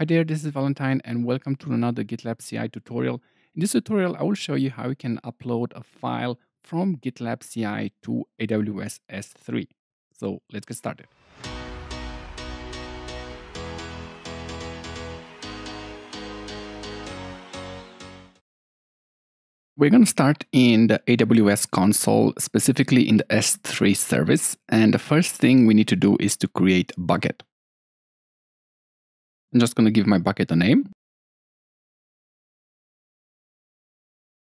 Hi there, this is Valentine and welcome to another GitLab CI tutorial. In this tutorial, I will show you how you can upload a file from GitLab CI to AWS S3. So let's get started. We're going to start in the AWS console, specifically in the S3 service. And the first thing we need to do is to create a bucket. I'm just going to give my bucket a name.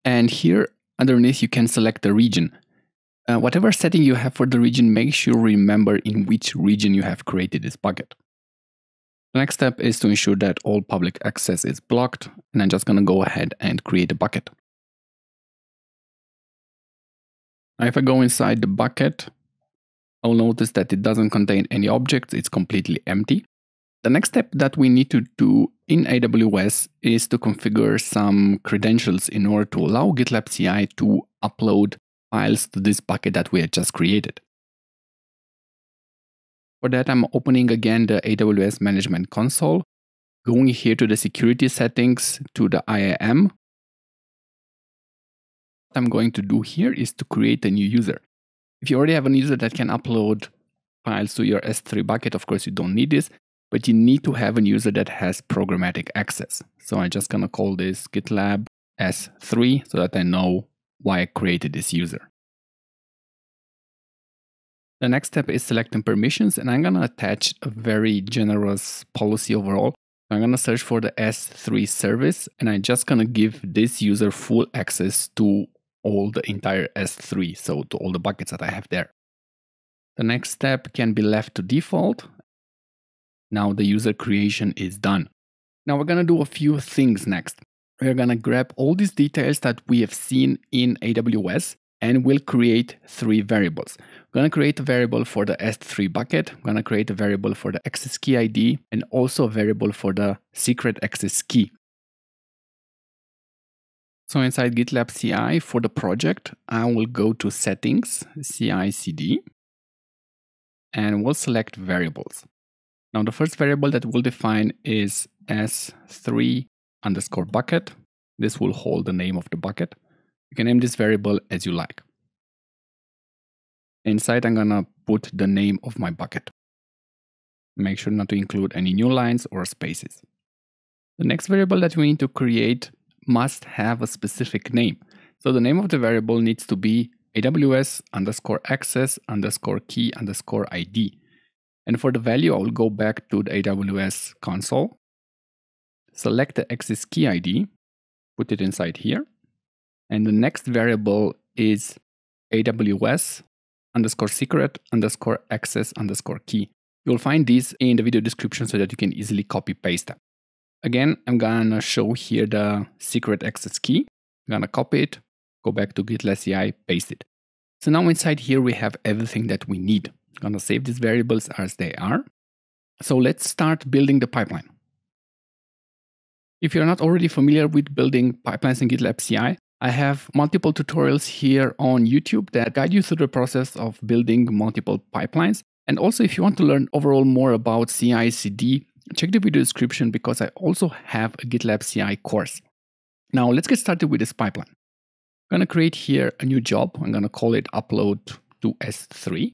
And here underneath, you can select the region. Uh, whatever setting you have for the region, make sure you remember in which region you have created this bucket. The next step is to ensure that all public access is blocked. And I'm just going to go ahead and create a bucket. Now, if I go inside the bucket, I'll notice that it doesn't contain any objects. It's completely empty. The next step that we need to do in AWS is to configure some credentials in order to allow GitLab CI to upload files to this bucket that we had just created. For that, I'm opening again the AWS Management Console, going here to the security settings to the IAM, What I'm going to do here is to create a new user. If you already have a user that can upload files to your S3 bucket, of course you don't need this, but you need to have a user that has programmatic access. So I'm just gonna call this GitLab S3 so that I know why I created this user. The next step is selecting permissions and I'm gonna attach a very generous policy overall. I'm gonna search for the S3 service and I'm just gonna give this user full access to all the entire S3, so to all the buckets that I have there. The next step can be left to default. Now the user creation is done. Now we're gonna do a few things next. We're gonna grab all these details that we have seen in AWS and we'll create three variables. We're gonna create a variable for the S3 bucket, I'm gonna create a variable for the access key ID, and also a variable for the secret access key. So inside GitLab CI for the project, I will go to settings, CI CD, and we'll select variables. Now the first variable that we'll define is S3 underscore bucket. This will hold the name of the bucket. You can name this variable as you like. Inside, I'm gonna put the name of my bucket. Make sure not to include any new lines or spaces. The next variable that we need to create must have a specific name. So the name of the variable needs to be AWS underscore access underscore key underscore ID. And for the value, I will go back to the AWS console, select the access key ID, put it inside here. And the next variable is AWS underscore secret underscore access underscore key. You'll find these in the video description so that you can easily copy paste them. Again, I'm gonna show here the secret access key. I'm gonna copy it, go back to GitLab CI, paste it. So now inside here we have everything that we need. Gonna save these variables as they are. So let's start building the pipeline. If you're not already familiar with building pipelines in GitLab CI, I have multiple tutorials here on YouTube that guide you through the process of building multiple pipelines. And also, if you want to learn overall more about CI CD, check the video description because I also have a GitLab CI course. Now let's get started with this pipeline. I'm going to create here a new job. I'm going to call it upload to S3.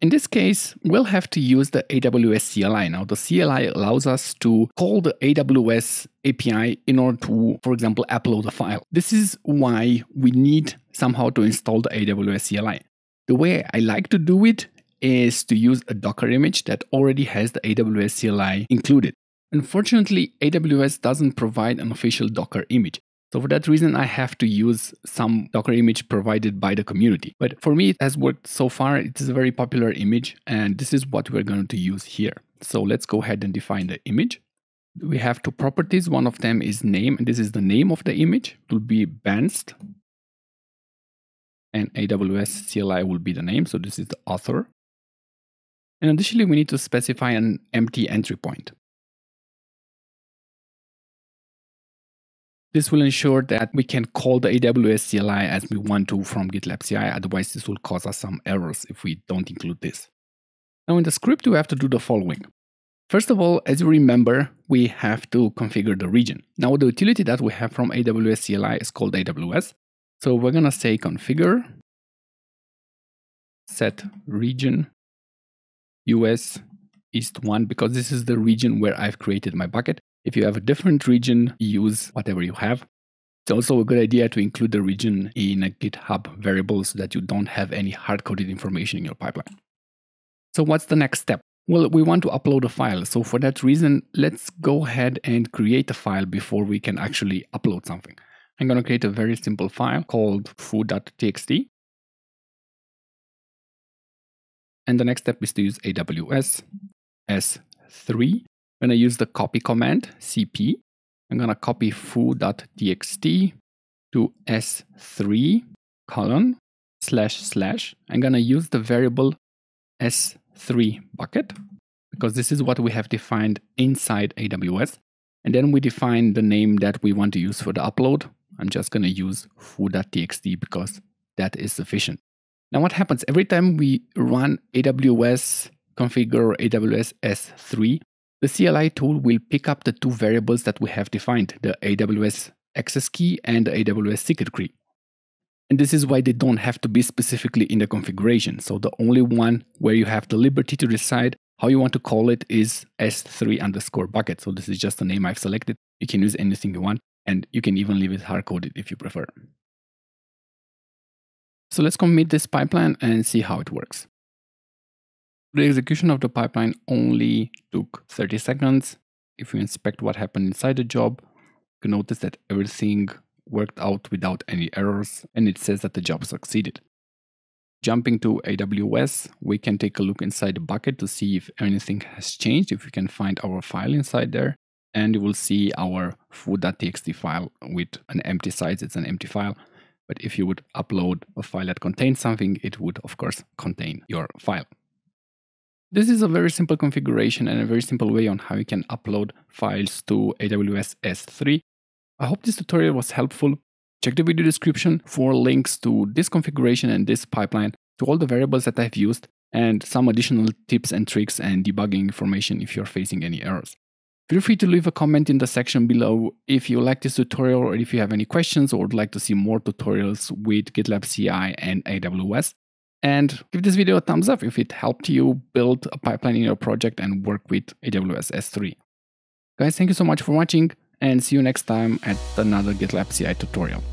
In this case, we'll have to use the AWS CLI. Now, the CLI allows us to call the AWS API in order to, for example, upload a file. This is why we need somehow to install the AWS CLI. The way I like to do it is to use a Docker image that already has the AWS CLI included. Unfortunately, AWS doesn't provide an official Docker image. So for that reason, I have to use some Docker image provided by the community. But for me, it has worked so far. It is a very popular image, and this is what we're going to use here. So let's go ahead and define the image. We have two properties. One of them is name, and this is the name of the image. It will be Banst, and AWS CLI will be the name. So this is the author. And additionally, we need to specify an empty entry point. This will ensure that we can call the AWS CLI as we want to from GitLab CI. Otherwise, this will cause us some errors if we don't include this. Now in the script, we have to do the following. First of all, as you remember, we have to configure the region. Now the utility that we have from AWS CLI is called AWS. So we're gonna say configure set region US East 1 because this is the region where I've created my bucket. If you have a different region, use whatever you have. It's also a good idea to include the region in a GitHub variable so that you don't have any hard-coded information in your pipeline. So what's the next step? Well, we want to upload a file. So for that reason, let's go ahead and create a file before we can actually upload something. I'm going to create a very simple file called foo.txt. And the next step is to use AWS S3. I'm going to use the copy command, cp. I'm going to copy foo.txt to S3 colon slash slash. I'm going to use the variable S3 bucket because this is what we have defined inside AWS. And then we define the name that we want to use for the upload. I'm just going to use foo.txt because that is sufficient. Now, what happens every time we run AWS configure AWS S3, the CLI tool will pick up the two variables that we have defined, the AWS access key and the AWS secret key. And this is why they don't have to be specifically in the configuration. So the only one where you have the liberty to decide how you want to call it is S3 underscore bucket. So this is just the name I've selected. You can use anything you want, and you can even leave it hard coded if you prefer. So let's commit this pipeline and see how it works. The execution of the pipeline only took 30 seconds. If you inspect what happened inside the job, you notice that everything worked out without any errors and it says that the job succeeded. Jumping to AWS, we can take a look inside the bucket to see if anything has changed, if we can find our file inside there. And you will see our foo.txt file with an empty size, it's an empty file. But if you would upload a file that contains something, it would, of course, contain your file. This is a very simple configuration and a very simple way on how you can upload files to AWS S3. I hope this tutorial was helpful. Check the video description for links to this configuration and this pipeline, to all the variables that I've used, and some additional tips and tricks and debugging information if you're facing any errors. Feel free to leave a comment in the section below if you like this tutorial or if you have any questions or would like to see more tutorials with GitLab CI and AWS. And give this video a thumbs up if it helped you build a pipeline in your project and work with AWS S3. Guys, thank you so much for watching and see you next time at another GitLab CI tutorial.